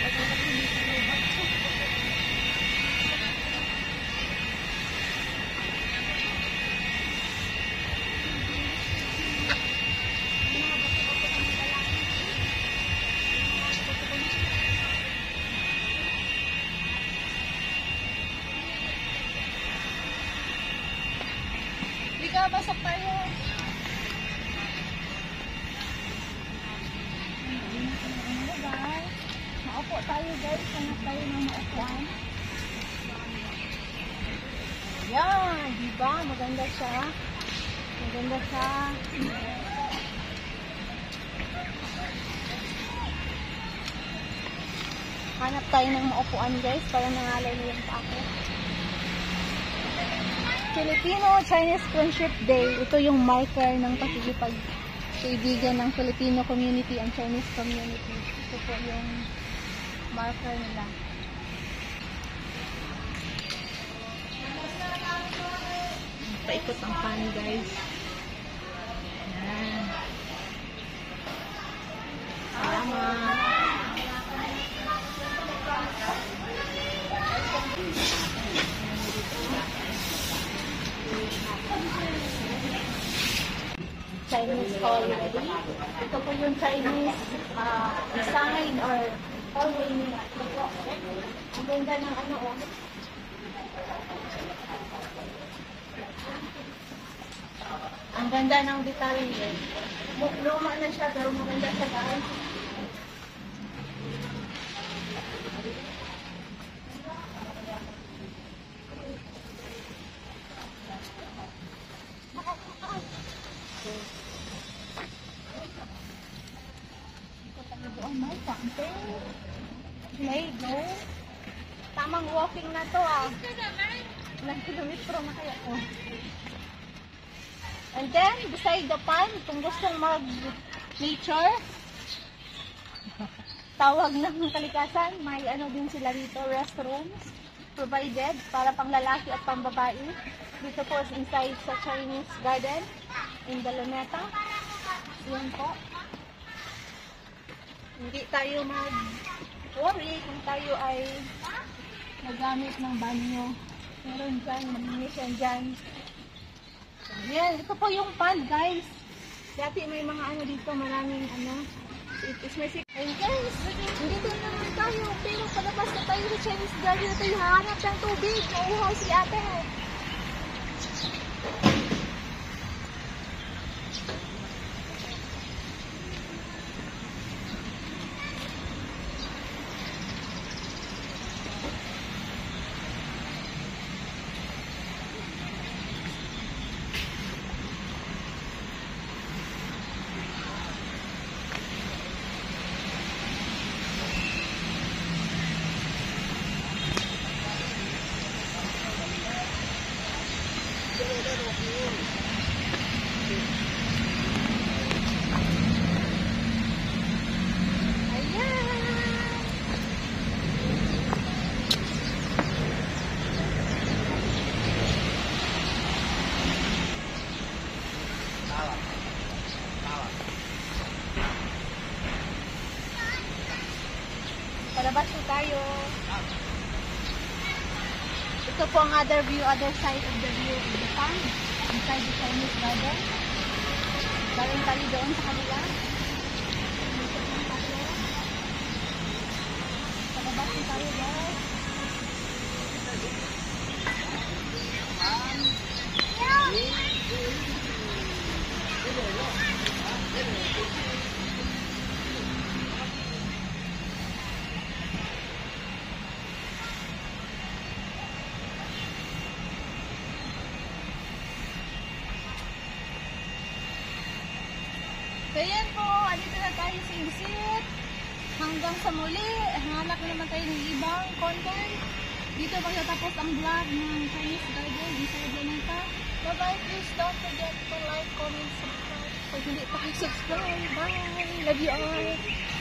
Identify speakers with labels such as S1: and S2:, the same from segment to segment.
S1: Hindi ka, pasok tayo. Maupo tayo guys. Hanap tayo ng maupuan. Yan, di ba? Maganda siya. Maganda siya. Hanap tayo ng maupuan guys para nangalay na yung ako. Filipino-Chinese Friendship Day. Ito yung marker ng pakikipag kaibigan ng Filipino community and Chinese community. Ito po yung marker nila. Paikot ang pan guys. Yan. Salamat. Chinese already. Ito po yung Chinese uh, design or hallway nila. Ito po. Ang ganda ng ano oh. Ang ganda ng detalye. Mu- Luma na siya pero maganda siya guys. Doon walking na to ah. Ilang kilometro na kaya to. And then, beside the pond, kung gustong mag-nature, tawag ng kalikasan, may ano din sila dito, restrooms provided para pang lalaki at pang babae. Dito po is inside sa Chinese garden in the Luneta. Yan po. Hindi tayo mag-worry kung tayo ay nagamit ng banyo. Meron dyan, malinis yan dyan. Yan, ito po yung pond, guys. Dati may mga ano dito, maraming ano. It is my secret. And guys, dito na naman tayo. Pero palabas na tayo sa Chinese garden na tayo hahanap ng tubig. Nauuhaw si ate. Ayan. Palabas po tayo. Ito po ang other view, other side of the view of the. Inside the Chinese garden. Galing tayo doon sa kabila. Po tayo. Palabas po tayo guys. So yan po, andito na tayo exit. Hanggang sa muli, hanap na naman tayo ng ibang content. Dito magtatapos ang vlog ng Chinese Garden inside Lanita. Bye-bye, please don't forget to like, comment, subscribe. Pag hindi pa kayo subscribe, bye! Love you all!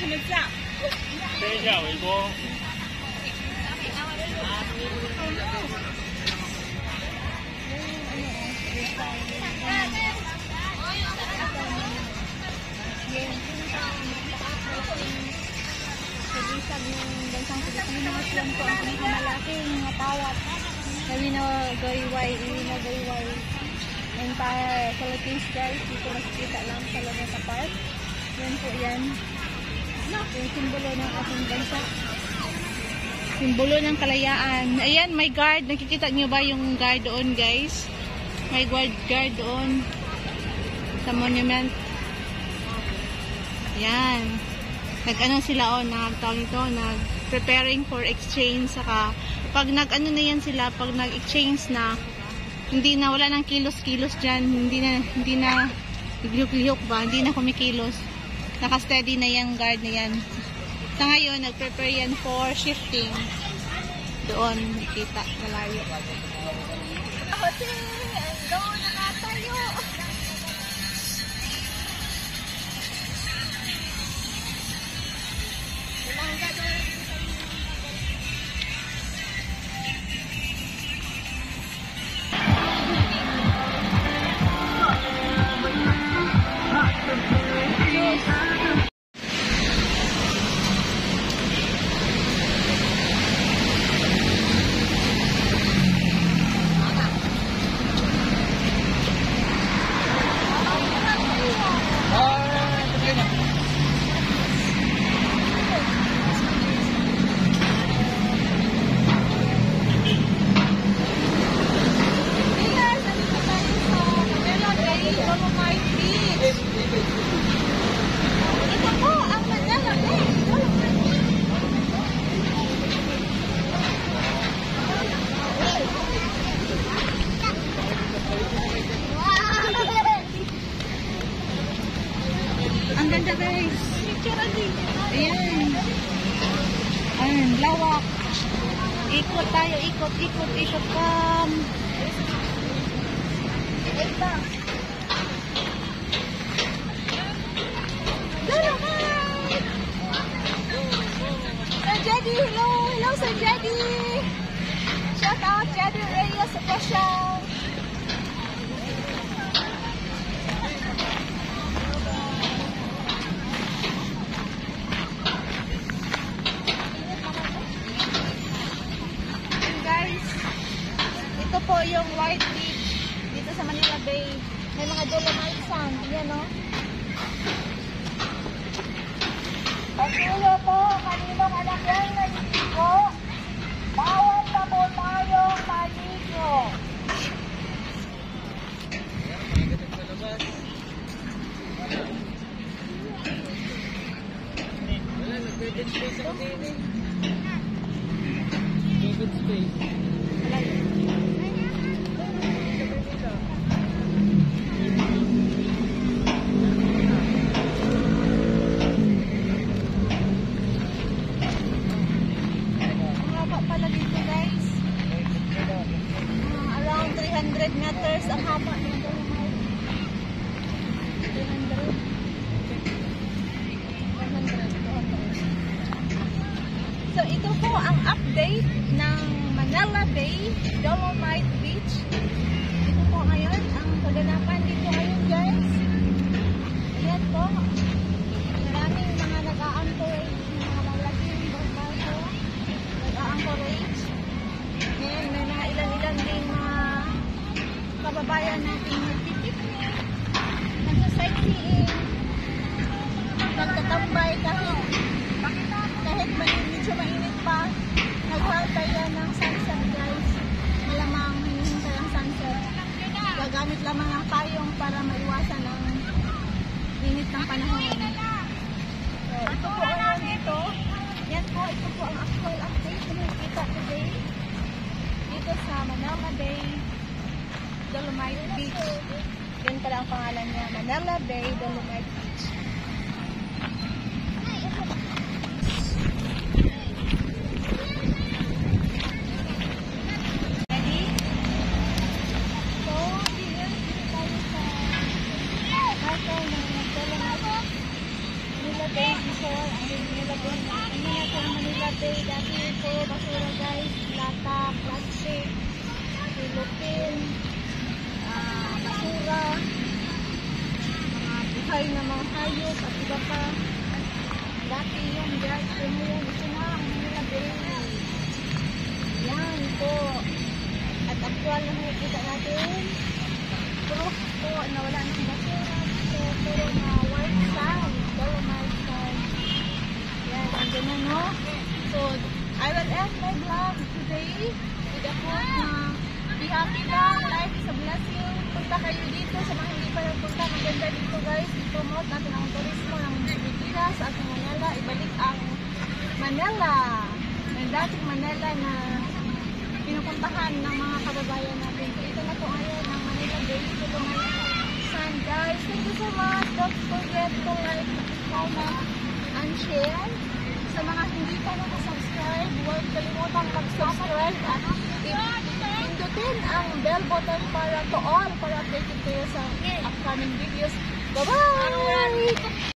S2: Libo.
S1: Sagisag ng bansang Pilipinas, yan po ang pinakamalaking mga tawat na winagayway, winagayway entire Philippines guys. Dito nakikita lang sa Luneta Park. Yan po yan. Yung simbolo ng ating bansa. Simbolo ng kalayaan. Ayan, may guard. Nakikita nyo ba yung guard doon guys? May guard guard doon sa monument. Yan. Nag-ano sila o, nagtawag nito, nag-preparing for exchange. Saka, pag nag-ano na yan sila, pag nag-exchange na, hindi na, wala nang kilos-kilos dyan. Hindi na, hindi na, lihok-lihok ba? Hindi na kumikilos. Naka-steady na yung guard na yan. Sa ngayon, nag-prepare yan for shifting. Doon, nakita, malayo. Hotel! Doon, nakatayo! Yes, Ang ganda guys. Ayan. Ayan, lawak. Ikot tayo, ikot, ikot, ikot. Um, ito. Jedy, hello! Hello, Sir Jedy! Shout out, Jedy Reyes Official! And guys, ito po yung White Beach dito sa Manila Bay. May mga dolomite sand. Yan, no? Patulo po, Bawal na po tayong maligo. Ang haba pala dito guys. Ah, around 300 meters ang haba ng dolomite. 300. 100, 200. So ito po ang update ng Manila Bay Dolomite Beach. Ito po ngayon ang kaganapan dito ngayon guys. Ayan po. Maraming mga nag-a-anchorage, mga malaking barko nag-a-anchorage. Ngayon, may mga ilan-ilan ding mga kababayan natin nagpipiknik, nagsa-sightseeing, nagtatambay kahit kahit may medyo mainit pa, naghantay yan ng sunset guys. Malamang hinihintay ang sunset. Gagamit lamang ng payong para maiwasan ang init ng panahon. So, ito po ang dito. Yan po, ito po ang actual update na nakikita today. Dito sa Manila Bay, Dolomite Beach. Yan pala ang pangalan niya, Manila Bay, Dolomite Beach. Ready? So, here, dito tayo sa hotel ng Dolomite Manila Bay before ang Manila Bay. Hindi natin ang Manila Kasi puro basura guys, lata, plastic, silupin, ah, basura, mga buhay na mga hayop at iba pa. Dati yung guys, ano yan, ito na ang Bay. Yan po. At actual na nakikita natin, puro po nawala ng basura. So, puro na white sand, dolomite sand. Yan, ang ganun, no? So, I will end my vlog today with a quote na be happy lang, life is a blessing. Punta kayo dito sa mga hindi pa nagpunta. Maganda dito guys, i-promote natin ang turismo ng Pilipinas at ng Manila. Ibalik ang Manila, ang dating Manila na pinupuntahan ng mga kababayan natin. Ito na po ngayon ang Manila Bay. Tulungan Sun guys. Thank you so much. Don't forget to like, comment, and share. Sa mga hindi pa nakasubscribe, huwag kalimutang mag-subscribe at pindutin ang bell button para to all para updated kayo sa upcoming videos. Bye-bye!